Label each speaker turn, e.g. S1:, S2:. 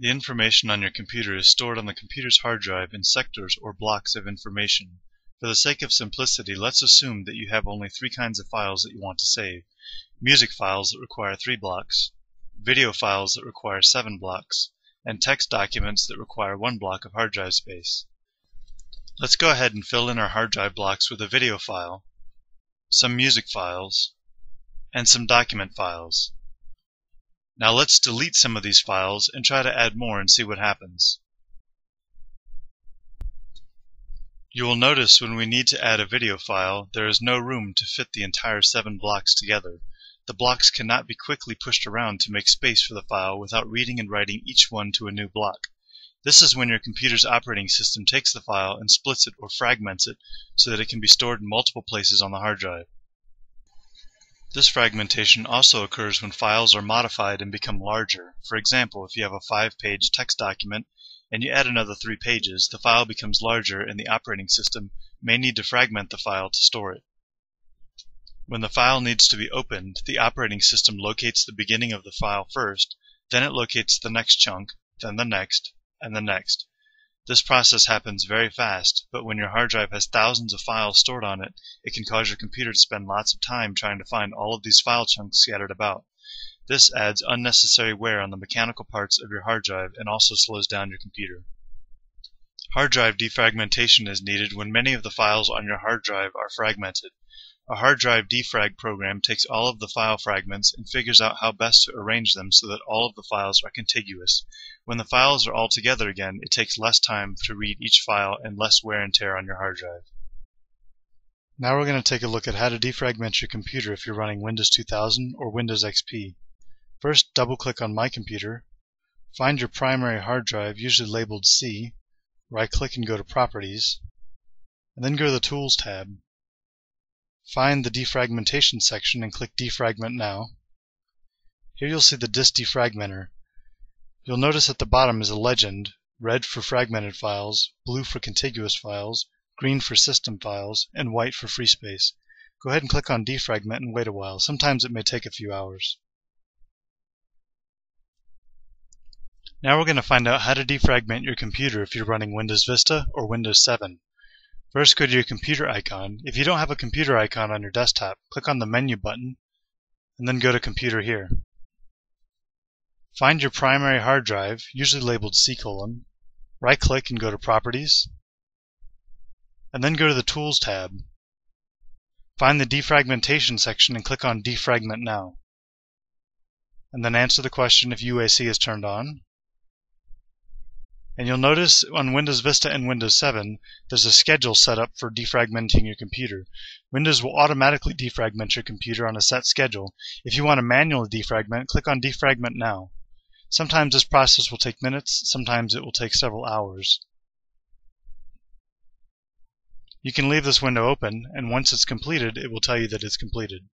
S1: The information on your computer is stored on the computer's hard drive in sectors or blocks of information. For the sake of simplicity, let's assume that you have only three kinds of files that you want to save. Music files that require three blocks, video files that require seven blocks, and text documents that require one block of hard drive space. Let's go ahead and fill in our hard drive blocks with a video file, some music files, and some document files. Now let's delete some of these files and try to add more and see what happens. You will notice when we need to add a video file, there is no room to fit the entire seven blocks together. The blocks cannot be quickly pushed around to make space for the file without reading and writing each one to a new block. This is when your computer's operating system takes the file and splits it or fragments it so that it can be stored in multiple places on the hard drive. This fragmentation also occurs when files are modified and become larger. For example, if you have a five-page text document and you add another three pages, the file becomes larger and the operating system may need to fragment the file to store it. When the file needs to be opened, the operating system locates the beginning of the file first, then it locates the next chunk, then the next, and the next. This process happens very fast, but when your hard drive has thousands of files stored on it, it can cause your computer to spend lots of time trying to find all of these file chunks scattered about. This adds unnecessary wear on the mechanical parts of your hard drive and also slows down your computer. Hard drive defragmentation is needed when many of the files on your hard drive are fragmented. A hard drive defrag program takes all of the file fragments and figures out how best to arrange them so that all of the files are contiguous. When the files are all together again, it takes less time to read each file and less wear and tear on your hard drive. Now we're going to take a look at how to defragment your computer if you're running Windows 2000 or Windows XP. First, double click on My Computer, find your primary hard drive, usually labeled C, right click and go to Properties, and then go to the Tools tab. Find the defragmentation section and click defragment now. Here you'll see the disk defragmenter. You'll notice at the bottom is a legend, red for fragmented files, blue for contiguous files, green for system files, and white for free space. Go ahead and click on defragment and wait a while. Sometimes it may take a few hours. Now we're going to find out how to defragment your computer if you're running Windows Vista or Windows 7. First go to your computer icon. If you don't have a computer icon on your desktop, click on the menu button and then go to computer here. Find your primary hard drive, usually labeled C colon. Right click and go to properties and then go to the tools tab. Find the defragmentation section and click on defragment now. And then answer the question if UAC is turned on. And you'll notice on Windows Vista and Windows 7, there's a schedule set up for defragmenting your computer. Windows will automatically defragment your computer on a set schedule. If you want to manually defragment, click on defragment now. Sometimes this process will take minutes, sometimes it will take several hours. You can leave this window open, and once it's completed, it will tell you that it's completed.